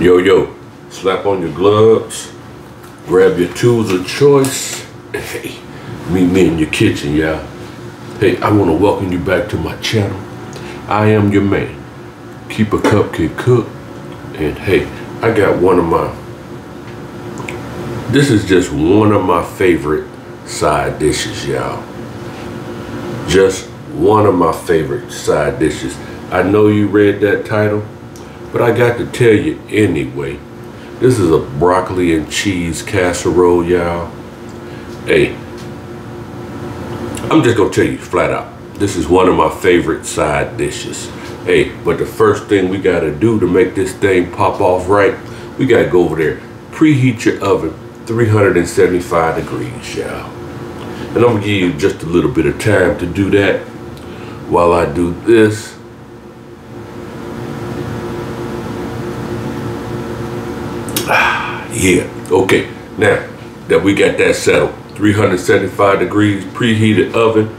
Yo, yo, slap on your gloves, grab your tools of choice, hey, meet me in your kitchen, y'all. Hey, I want to welcome you back to my channel. I am your man. Keep a Cup Can Cook. And hey, I got one of my, this is just one of my favorite side dishes, y'all. Just one of my favorite side dishes. I know you read that title, but I got to tell you anyway. This is a broccoli and cheese casserole, y'all. Hey, I'm just gonna tell you flat out. This is one of my favorite side dishes. Hey, but the first thing we gotta do to make this thing pop off right, we gotta go over there, preheat your oven 375 degrees, y'all. And I'm gonna give you just a little bit of time to do that while I do this. Yeah, okay. Now that we got that settled, 375 degrees preheated oven.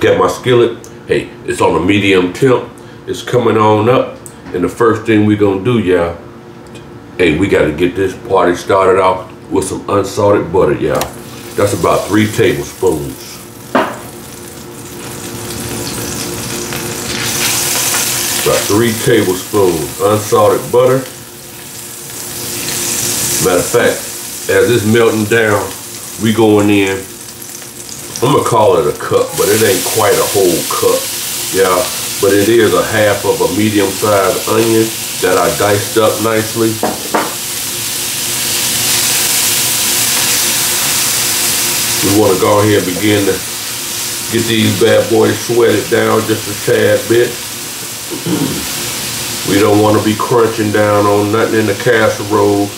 Got my skillet. Hey, it's on a medium temp. It's coming on up. And the first thing we gonna do, y'all, hey, we gotta get this party started off with some unsalted butter, y'all. That's about three tablespoons. About three tablespoons unsalted butter. Matter of fact, as it's melting down, we going in, I'm gonna call it a cup, but it ain't quite a whole cup, yeah. But it is a half of a medium-sized onion that I diced up nicely. We wanna go ahead and begin to get these bad boys sweated down just a tad bit. we don't wanna be crunching down on nothing in the casserole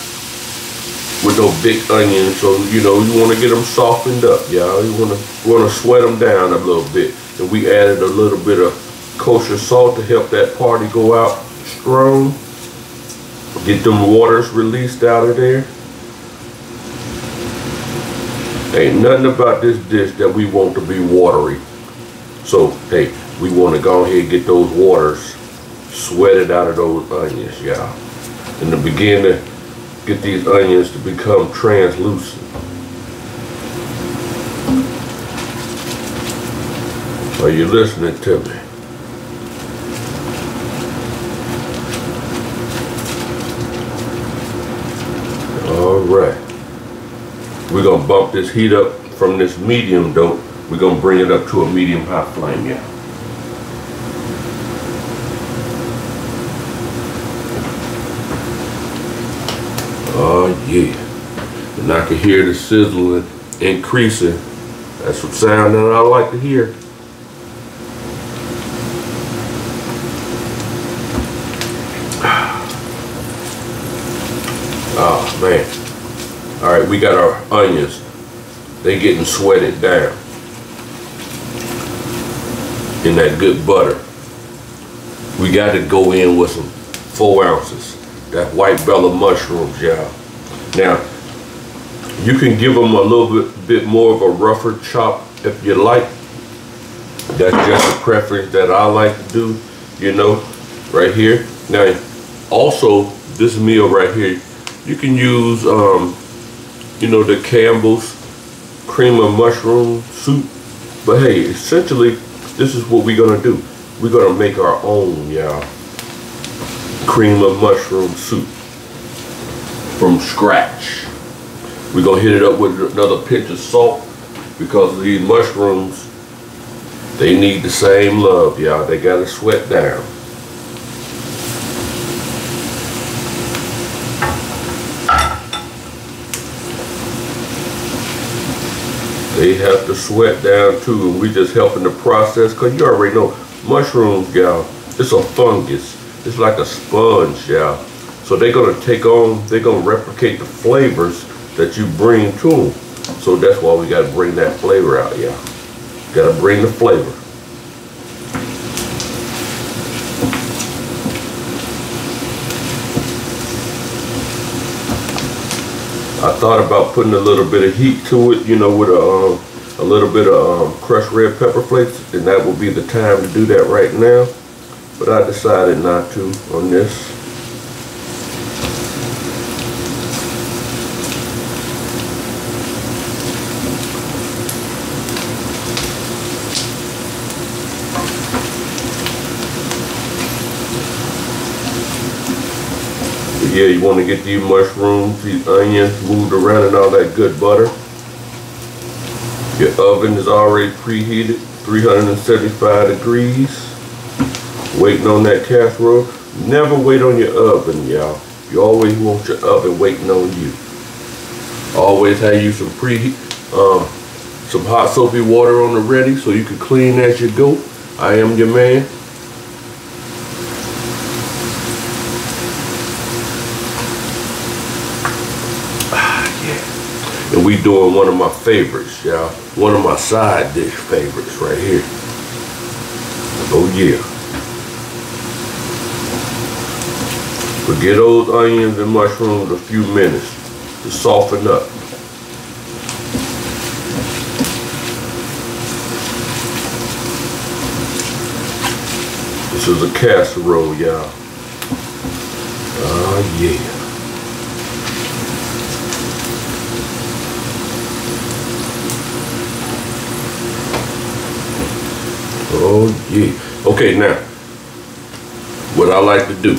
with those big onions. So, you know, you want to get them softened up, y'all. You want to want to sweat them down a little bit. And we added a little bit of kosher salt to help that party go out strong. Get them waters released out of there. Ain't nothing about this dish that we want to be watery. So, hey, we want to go ahead and get those waters sweated out of those onions, y'all. In the beginning, get these onions to become translucent. Are you listening to me? All right. We're gonna bump this heat up from this medium though. We're gonna bring it up to a medium high flame, yeah. Oh yeah. And I can hear the sizzling increasing. That's some sound that I like to hear. Oh man. All right, we got our onions. They getting sweated down in that good butter. We got to go in with some four ounces that white bella mushrooms, y'all. Now, you can give them a little bit, bit more of a rougher chop if you like. That's just a preference that I like to do, you know, right here. Now, also, this meal right here, you can use, um, you know, the Campbell's cream of mushroom soup. But hey, essentially, this is what we're gonna do. We're gonna make our own, y'all cream of mushroom soup from scratch. We're gonna hit it up with another pinch of salt because these mushrooms, they need the same love, y'all. They gotta sweat down. They have to sweat down too, and we just helping the process, cause you already know, mushrooms, y'all, it's a fungus it's like a sponge, yeah. So they're gonna take on, they're gonna replicate the flavors that you bring to them. So that's why we gotta bring that flavor out, yeah. Gotta bring the flavor. I thought about putting a little bit of heat to it, you know, with a, um, a little bit of um, crushed red pepper flakes, and that will be the time to do that right now but I decided not to on this. But yeah, you want to get these mushrooms, these onions moved around and all that good butter. Your oven is already preheated, 375 degrees. Waiting on that casserole. Never wait on your oven, y'all. You always want your oven waiting on you. Always have you some pre, um, some hot soapy water on the ready so you can clean as you go. I am your man. And we doing one of my favorites, y'all. One of my side dish favorites right here. Oh yeah. Forget those onions and mushrooms a few minutes to soften up. This is a casserole, y'all. Oh yeah. Oh yeah. Okay, now, what I like to do,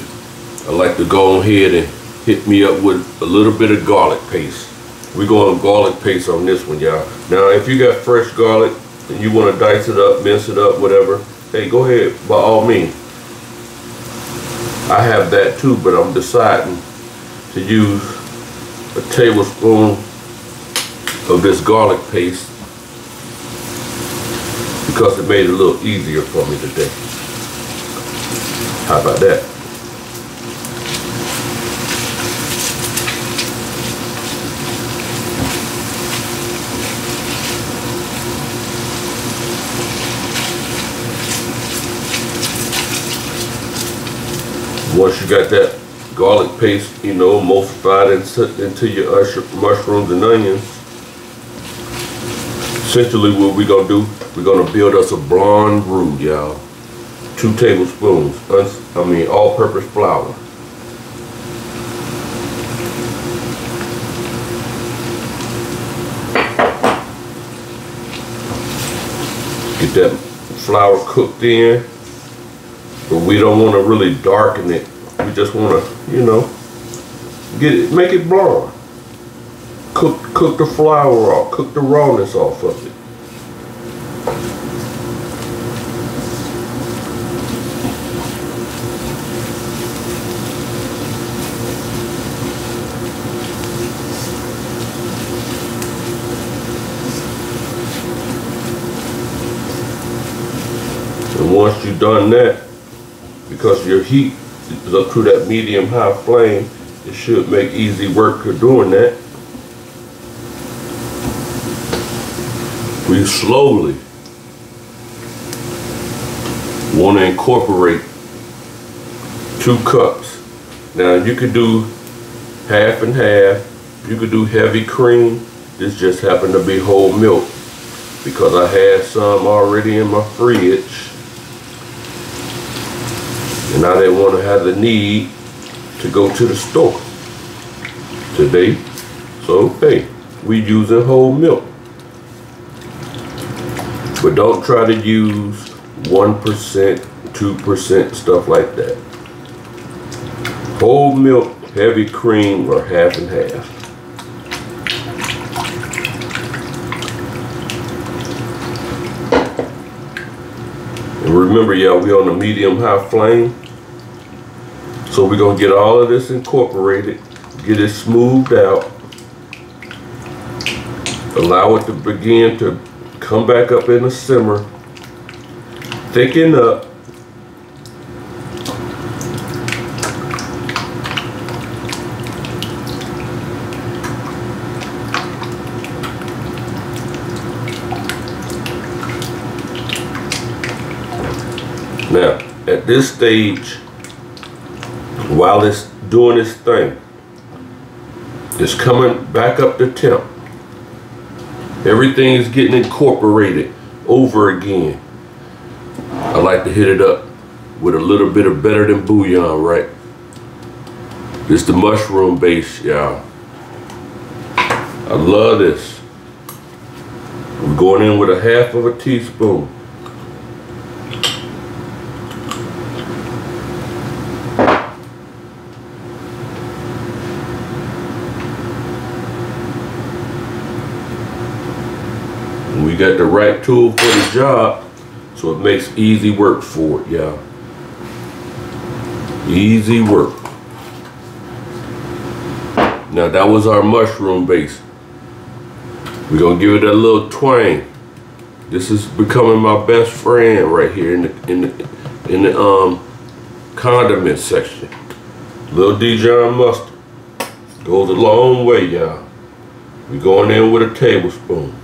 I like to go ahead and hit me up with a little bit of garlic paste. We're going garlic paste on this one, y'all. Now, if you got fresh garlic and you want to dice it up, mince it up, whatever, hey, go ahead, by all means. I have that too, but I'm deciding to use a tablespoon of this garlic paste because it made it a little easier for me today. How about that? Once you got that garlic paste, you know, emulsified into, into your mushrooms and onions, essentially what we're gonna do we're gonna build us a blonde roux, y'all. Two tablespoons, I mean all-purpose flour. Get that flour cooked in, but we don't want to really darken it. We just want to, you know, get it, make it blonde. Cook, cook the flour off, cook the rawness off of it. And once you've done that, because your heat is up to that medium high flame, it should make easy work of doing that. We slowly want to incorporate two cups. Now you could do half and half. You could do heavy cream. This just happened to be whole milk because I had some already in my fridge and I didn't want to have the need to go to the store today. So, hey, we using whole milk. But don't try to use 1%, 2%, stuff like that. Whole milk, heavy cream, or half and half. Remember, y'all, we on the medium high flame. So we're gonna get all of this incorporated, get it smoothed out, allow it to begin to come back up in the simmer, thicken up, Now, at this stage, while it's doing its thing, it's coming back up to temp. Everything is getting incorporated over again. I like to hit it up with a little bit of better than bouillon, right? It's the mushroom base, y'all. I love this. I'm going in with a half of a teaspoon. Got the right tool for the job, so it makes easy work for it, y'all. Easy work. Now that was our mushroom base. We're gonna give it a little twang. This is becoming my best friend right here in the in the in the um condiment section. Little Dijon mustard. Goes a long way, y'all. We going in with a tablespoon.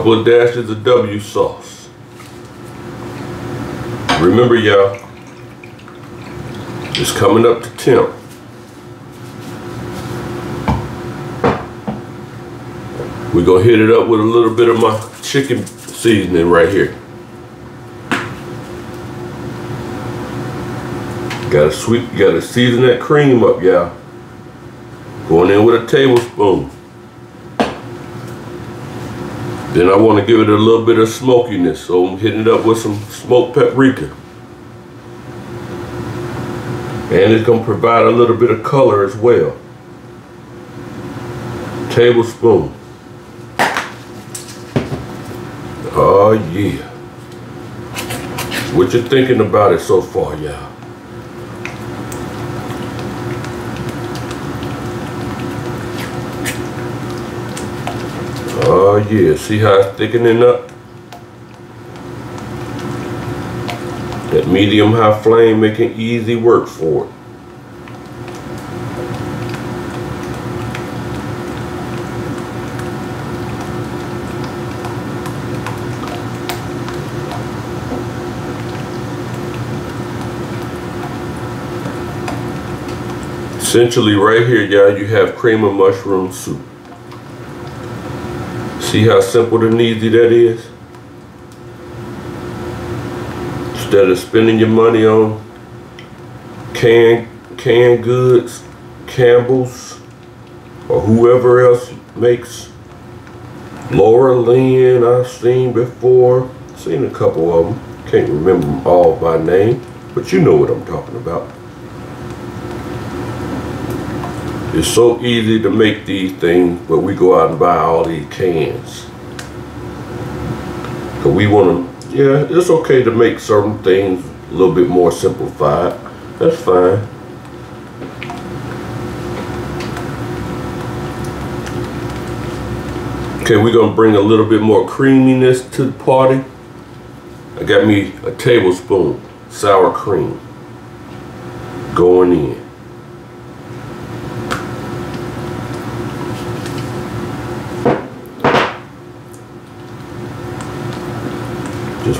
Couple of dashes of W sauce. Remember y'all, it's coming up to temp. We're gonna hit it up with a little bit of my chicken seasoning right here. Gotta sweet, gotta season that cream up, y'all. Going in with a tablespoon. Then I want to give it a little bit of smokiness, so I'm hitting it up with some smoked paprika. And it's going to provide a little bit of color as well. Tablespoon. Oh yeah. What you thinking about it so far, y'all? Yeah, see how it's thickening up? That medium high flame making easy work for it. Essentially right here, y'all, you have cream of mushroom soup. See how simple and easy that is? Instead of spending your money on canned, canned goods, Campbell's, or whoever else makes. Laura Lynn, I've seen before. Seen a couple of them. Can't remember them all by name, but you know what I'm talking about. It's so easy to make these things, but we go out and buy all these cans. Cause we want to, yeah, it's okay to make certain things a little bit more simplified. That's fine. Okay, we're gonna bring a little bit more creaminess to the party. I got me a tablespoon sour cream going in.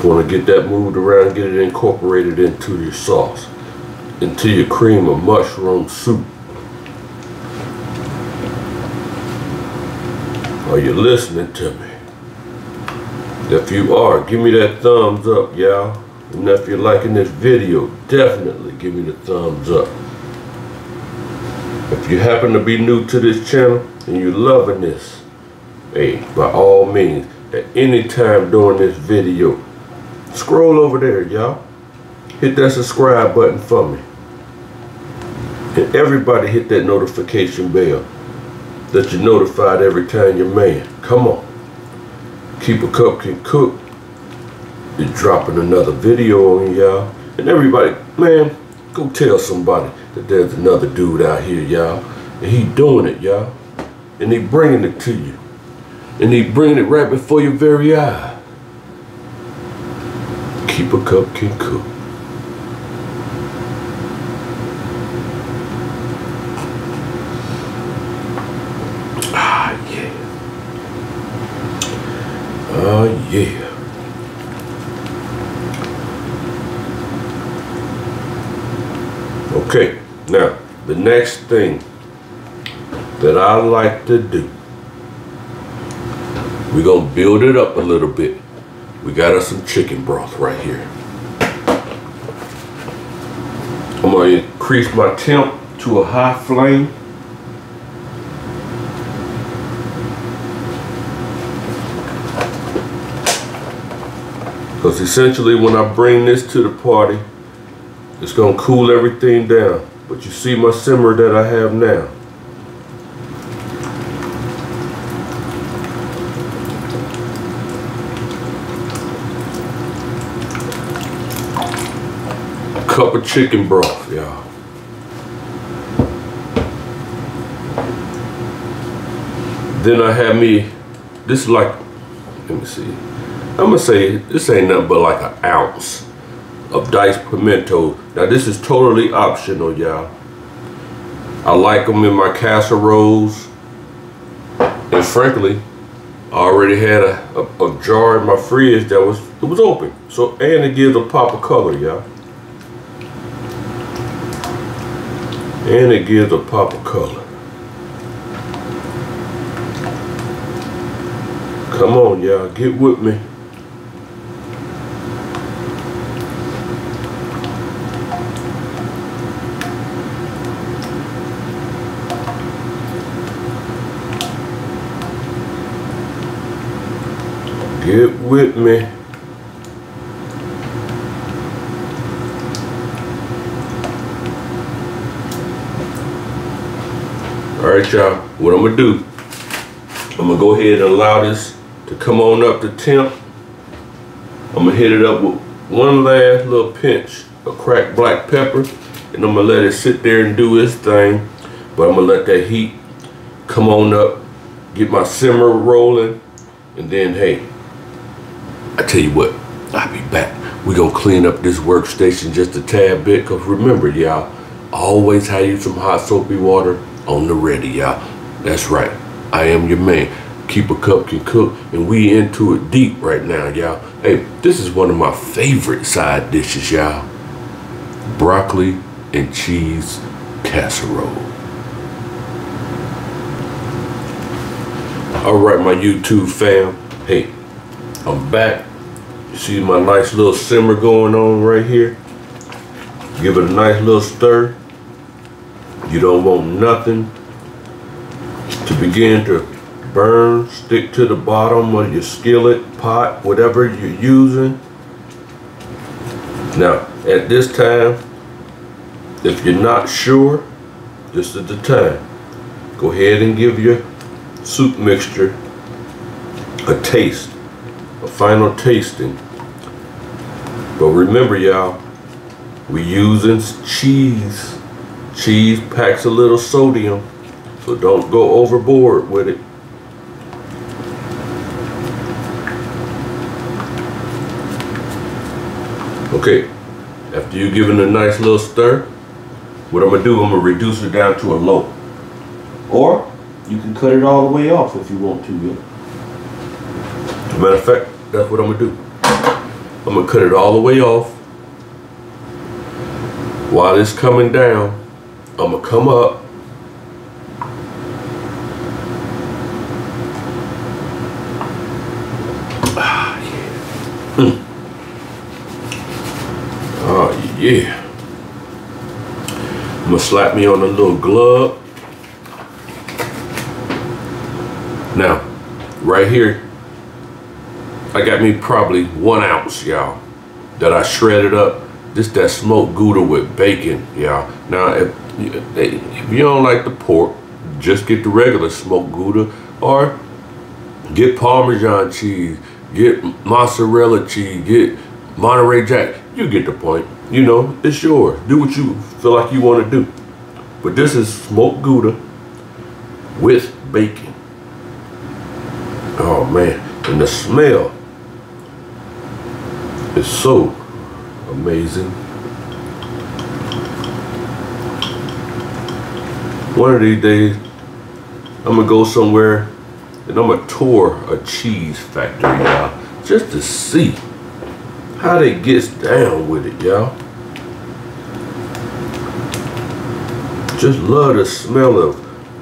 Just want to get that moved around, get it incorporated into your sauce, into your cream of mushroom soup. Are you listening to me? If you are, give me that thumbs up, y'all. And if you're liking this video, definitely give me the thumbs up. If you happen to be new to this channel and you're loving this, hey, by all means, at any time during this video, Scroll over there, y'all. Hit that subscribe button for me. And everybody hit that notification bell that you're notified every time your man. Come on. Keep a Cup Can Cook is dropping another video on y'all. And everybody, man, go tell somebody that there's another dude out here, y'all. And he doing it, y'all. And he bringing it to you. And he bringing it right before your very eyes keep a cup can cook. Ah, yeah. Oh, yeah. Okay, now, the next thing that I like to do, we're going to build it up a little bit. We got us some chicken broth right here. I'm gonna increase my temp to a high flame. Because essentially when I bring this to the party, It's gonna cool everything down. But you see my simmer that I have now. Chicken broth, y'all. Then I have me, this is like, let me see. I'm gonna say this ain't nothing but like an ounce of diced pimento. Now this is totally optional, y'all. I like them in my casseroles. And frankly, I already had a, a, a, jar in my fridge that was it was open. So and it gives a pop of color, y'all. And it gives a pop of color. Come on, y'all, get with me. Get with me. All right, y'all, what I'm gonna do, I'm gonna go ahead and allow this to come on up to temp. I'm gonna hit it up with one last little pinch of cracked black pepper, and I'm gonna let it sit there and do its thing. But I'm gonna let that heat come on up, get my simmer rolling, and then hey, I tell you what, I'll be back. We gonna clean up this workstation just a tad bit, cause remember y'all, always have you some hot soapy water on the ready, y'all. That's right, I am your man. Keep a cup can cook, and we into it deep right now, y'all. Hey, this is one of my favorite side dishes, y'all. Broccoli and cheese casserole. All right, my YouTube fam. Hey, I'm back. You see my nice little simmer going on right here. Give it a nice little stir. You don't want nothing to begin to burn, stick to the bottom of your skillet, pot, whatever you're using. Now, at this time, if you're not sure, this is the time. Go ahead and give your soup mixture a taste, a final tasting. But remember y'all, we're using cheese. Cheese packs a little sodium, so don't go overboard with it. Okay, after you give it a nice little stir, what I'm gonna do, I'm gonna reduce it down to a low. Or you can cut it all the way off if you want to. Yeah. Matter of fact, that's what I'm gonna do. I'm gonna cut it all the way off. While it's coming down, I'm gonna come up. Ah, yeah. Oh, yeah. I'm gonna slap me on a little glove. Now, right here, I got me probably one ounce, y'all, that I shredded up. This that smoked Gouda with bacon, y'all. Now, if, if you don't like the pork, just get the regular smoked Gouda or get Parmesan cheese, get mozzarella cheese, get Monterey Jack. You get the point. You know, it's yours. Do what you feel like you want to do. But this is smoked Gouda with bacon. Oh man, and the smell is so amazing. One of these days, I'm gonna go somewhere and I'm gonna tour a cheese factory, y'all, just to see how they gets down with it, y'all. Just love the smell of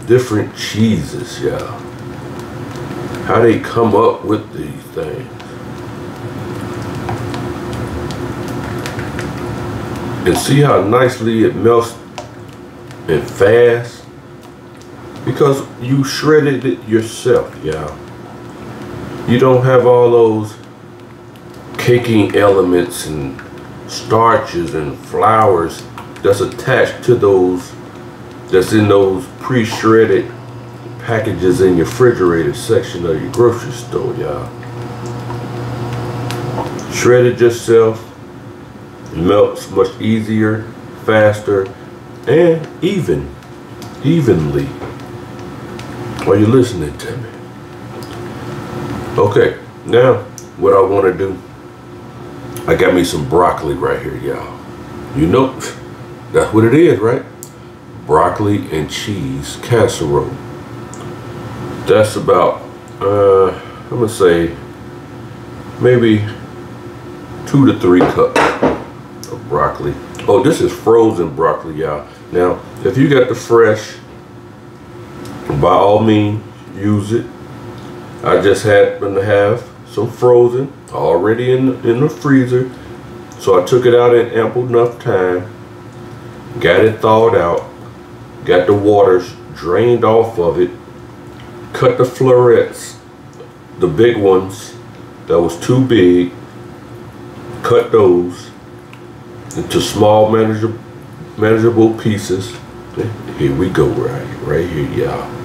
different cheeses, y'all. How they come up with these things. And see how nicely it melts and fast? Because you shredded it yourself, y'all. You don't have all those caking elements and starches and flours that's attached to those, that's in those pre-shredded packages in your refrigerator section of your grocery store, y'all. Shredded yourself melts much easier, faster, and even, evenly. Are you listening to me? Okay, now what I want to do, I got me some broccoli right here, y'all. You know, that's what it is, right? Broccoli and cheese casserole. That's about, uh, I'm gonna say, maybe two to three cups of broccoli. Oh, this is frozen broccoli, y'all. Now, if you got the fresh, by all means, use it. I just happen to have some frozen already in the, in the freezer. So I took it out in ample enough time, got it thawed out, got the waters drained off of it, cut the florets, the big ones that was too big, cut those into small manageable, manageable pieces. Here we go right, right here, y'all.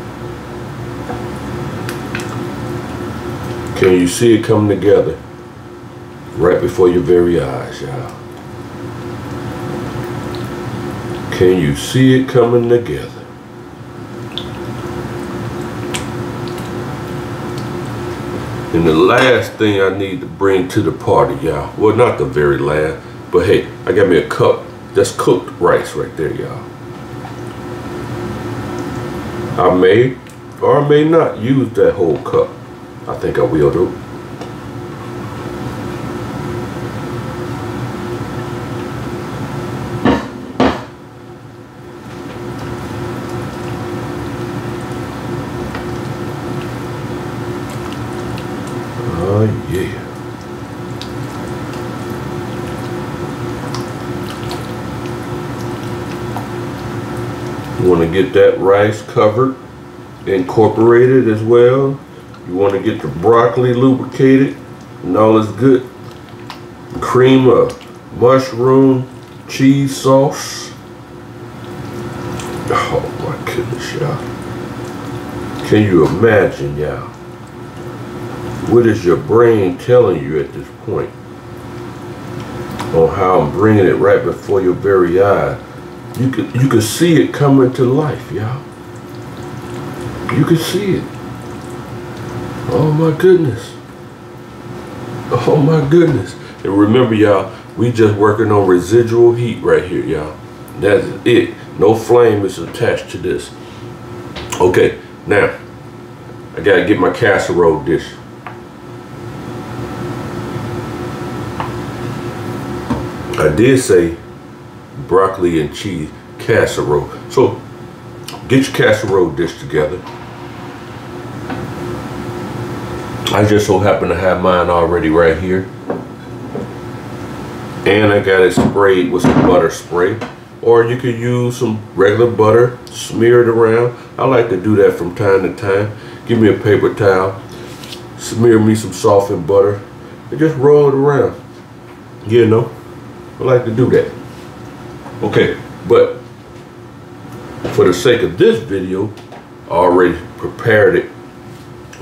Can you see it coming together right before your very eyes, y'all? Can you see it coming together? And the last thing I need to bring to the party, y'all, well, not the very last, but hey, I got me a cup that's cooked rice right there, y'all. I may or may not use that whole cup. I think I will do. Oh, you want to get that rice covered, incorporated as well. You want to get the broccoli lubricated and all is good. Cream of mushroom cheese sauce. Oh my goodness, y'all. Can you imagine, y'all? What is your brain telling you at this point? On how I'm bringing it right before your very eye. You could you could see it coming to life, y'all. You could see it. Oh my goodness. Oh my goodness. And remember, y'all, we just working on residual heat right here, y'all. That's it. No flame is attached to this. Okay, now, I gotta get my casserole dish. I did say broccoli and cheese casserole. So get your casserole dish together. I just so happen to have mine already right here. And I got it sprayed with some butter spray. Or you could use some regular butter, smear it around. I like to do that from time to time. Give me a paper towel, smear me some softened butter, and just roll it around. You know, I like to do that. Okay, but for the sake of this video, I already prepared it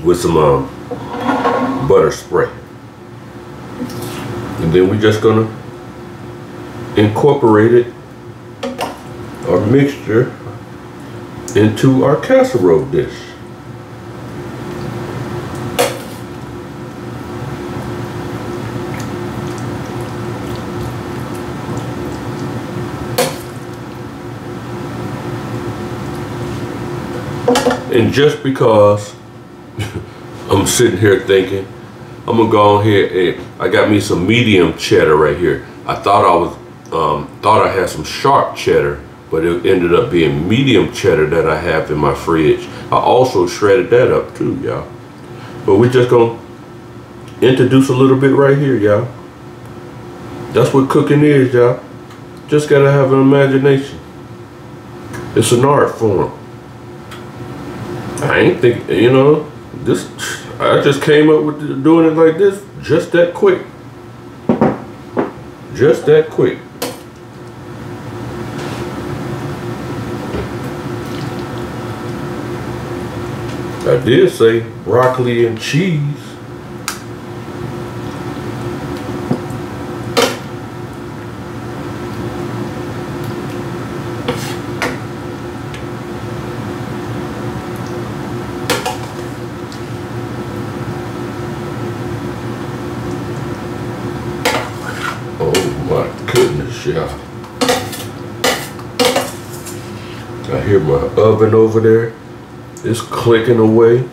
with some um, butter spray. And then we're just gonna incorporate it, our mixture, into our casserole dish. And just because I'm sitting here thinking, I'm gonna go on here and I got me some medium cheddar right here. I thought I was, um, thought I had some sharp cheddar, but it ended up being medium cheddar that I have in my fridge. I also shredded that up too, y'all. But we're just gonna introduce a little bit right here, y'all. That's what cooking is, y'all. Just gotta have an imagination. It's an art form. I ain't think, you know, this, I just came up with doing it like this just that quick. Just that quick. I did say broccoli and cheese. Oh my goodness, y'all. I hear my oven over there. It's clicking away.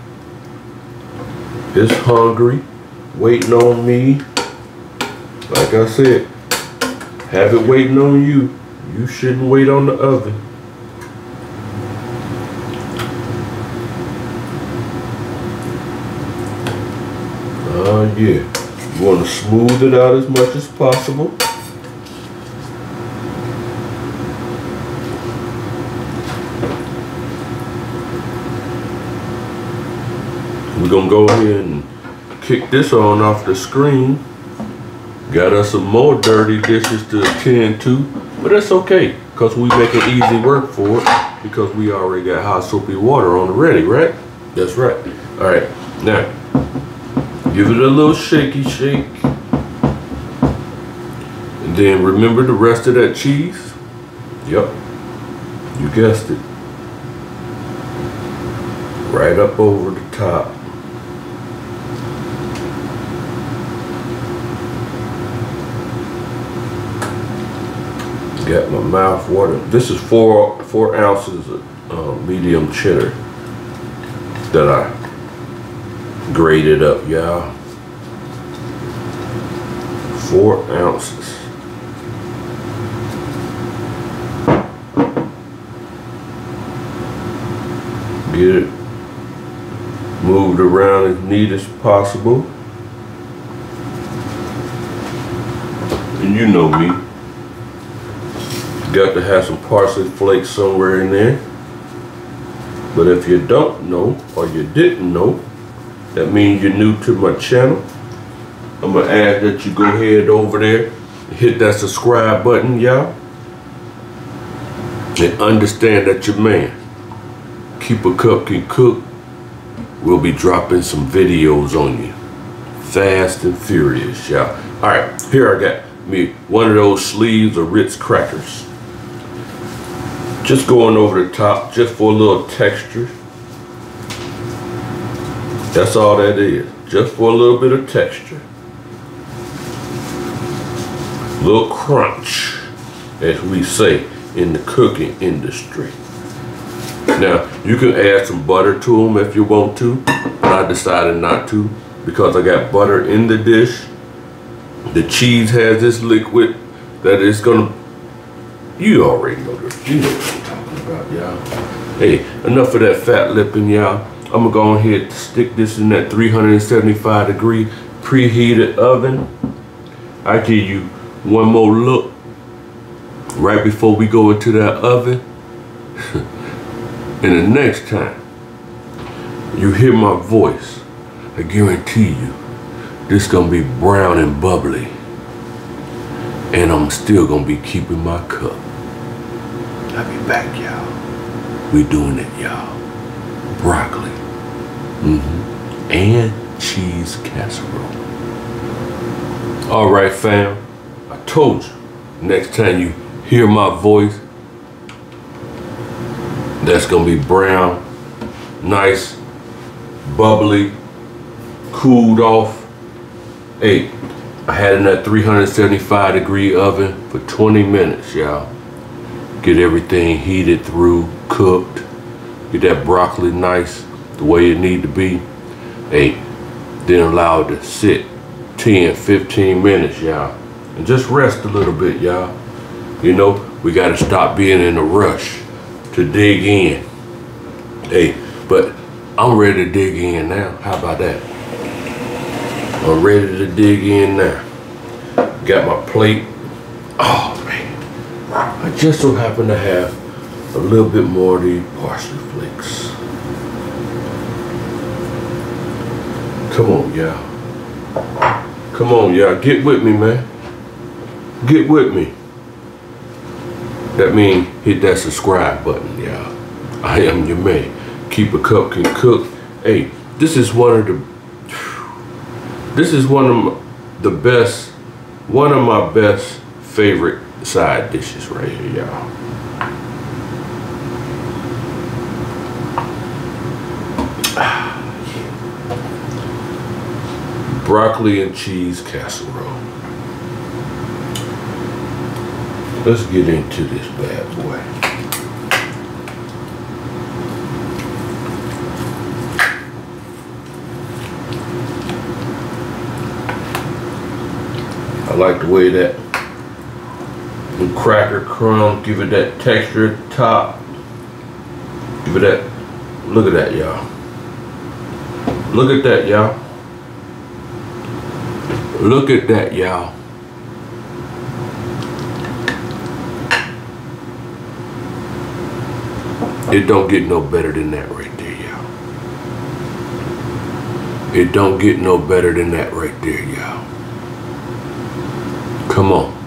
It's hungry, waiting on me. Like I said, have it waiting on you. You shouldn't wait on the oven. Oh uh, yeah. You want to smooth it out as much as possible. We're gonna go ahead and kick this on off the screen. Got us some more dirty dishes to attend to, but that's okay, because we make it easy work for it, because we already got hot soapy water on the ready, right? That's right. All right, now, give it a little shaky shake. And then remember the rest of that cheese? Yep, you guessed it. Right up over the top. Got my mouth watering. This is four four ounces of uh, medium cheddar that I grated up, y'all. Four ounces. Get it moved around as neat as possible. And you know me. Got to have some parsley flakes somewhere in there. But if you don't know, or you didn't know, that means you're new to my channel. I'm gonna ask that you go ahead over there hit that subscribe button, y'all. And understand that your man, Keep a Cup Can Cook, will be dropping some videos on you. Fast and furious, y'all. All right, here I got me one of those sleeves of Ritz crackers. Just going over the top, just for a little texture. That's all that is, just for a little bit of texture. Little crunch, as we say in the cooking industry. Now, you can add some butter to them if you want to, but I decided not to because I got butter in the dish. The cheese has this liquid that is gonna, you already know this, you know y'all. Hey, enough of that fat lipping, y'all. I'm gonna go ahead stick this in that 375 degree preheated oven. I give you one more look right before we go into that oven. and the next time you hear my voice, I guarantee you, this gonna be brown and bubbly. And I'm still gonna be keeping my cup. I'll be back, y'all. We doing it, y'all. Broccoli. Mm-hmm. And cheese casserole. All right, fam. I told you. Next time you hear my voice, that's gonna be brown, nice, bubbly, cooled off. Hey, I had in that 375 degree oven for 20 minutes, y'all get everything heated through, cooked, get that broccoli nice the way it need to be. Hey, then allow it to sit 10, 15 minutes, y'all. And just rest a little bit, y'all. You know, we gotta stop being in a rush to dig in. Hey, but I'm ready to dig in now. How about that? I'm ready to dig in now. Got my plate. Oh, I just so happen to have a little bit more of the parsley flakes. Come on, y'all. Come on, y'all. Get with me, man. get with me. That means hit that subscribe button, y'all. I am your man. Keep a cup can cook. Hey, this is one of the this is one of the best one of my best favorite side dishes right here, y'all. Broccoli and cheese casserole. Let's get into this bad boy. I like the way that cracker crumb give it that texture top. Give it that, look at that y'all. Look at that y'all. Look at that y'all. It don't get no better than that right there, y'all. It don't get no better than that right there, y'all. Come on.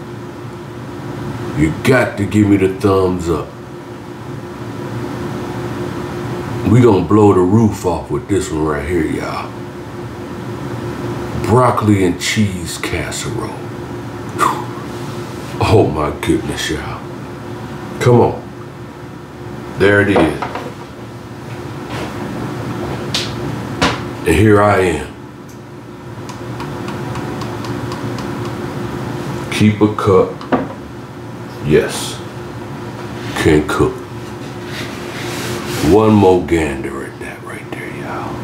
You got to give me the thumbs up. We gonna blow the roof off with this one right here, y'all. Broccoli and cheese casserole. Whew. Oh my goodness, y'all. Come on. There it is. And here I am. Keep a cup. Yes. Can cook. One more gander at that right there, y'all.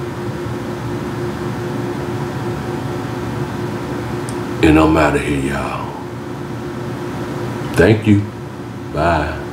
And I'm out of here, y'all. Thank you. Bye.